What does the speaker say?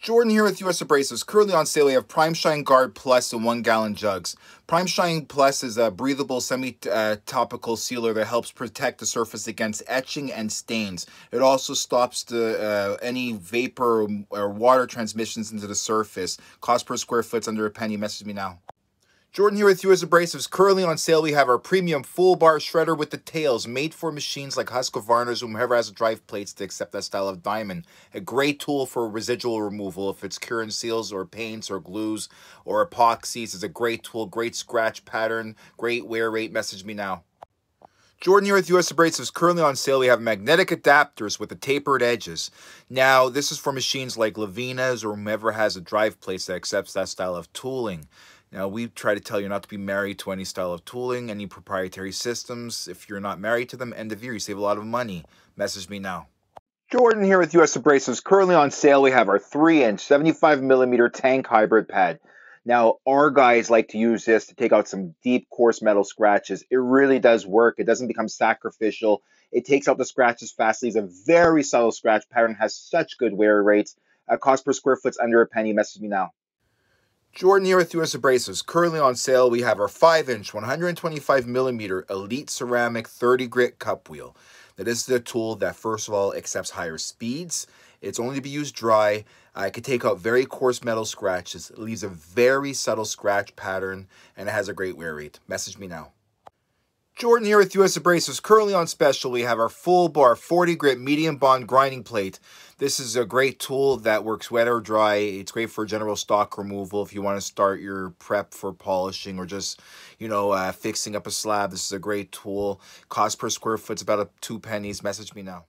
Jordan here with US Abrasives. Currently on sale, we have Prime Shine Guard Plus in one gallon jugs. Prime Shine Plus is a breathable semi-topical sealer that helps protect the surface against etching and stains. It also stops the, uh, any vapor or water transmissions into the surface. Cost per square foot is under a penny. Message me now. Jordan here with US Abrasives. Currently on sale, we have our premium full bar shredder with the tails, made for machines like Husqvarna's, whomever has a drive plates to accept that style of diamond. A great tool for residual removal. If it's cure and seals or paints or glues or epoxies, it's a great tool, great scratch pattern, great wear rate. Message me now. Jordan here with US Abrasives. Currently on sale, we have magnetic adapters with the tapered edges. Now, this is for machines like Lavina's or whomever has a drive place that accepts that style of tooling. Now, we try to tell you not to be married to any style of tooling, any proprietary systems. If you're not married to them, end of year, you save a lot of money. Message me now. Jordan here with US Abrasives. Currently on sale, we have our 3-inch, 75 millimeter tank hybrid pad. Now, our guys like to use this to take out some deep, coarse metal scratches. It really does work. It doesn't become sacrificial. It takes out the scratches fast, leaves a very subtle scratch pattern, has such good wear rates. Uh, cost per square foot's under a penny. Message me now. Jordan here with US Abrasives. Currently on sale, we have our 5-inch, 125 millimeter Elite Ceramic 30 grit cup wheel. That is the tool that, first of all, accepts higher speeds. It's only to be used dry. Uh, it can take out very coarse metal scratches. It leaves a very subtle scratch pattern, and it has a great wear rate. Message me now. Jordan here with US Abrasives. Currently on special, we have our full bar 40 grit medium bond grinding plate. This is a great tool that works wet or dry. It's great for general stock removal if you want to start your prep for polishing or just, you know, uh, fixing up a slab. This is a great tool. Cost per square foot is about a two pennies. Message me now.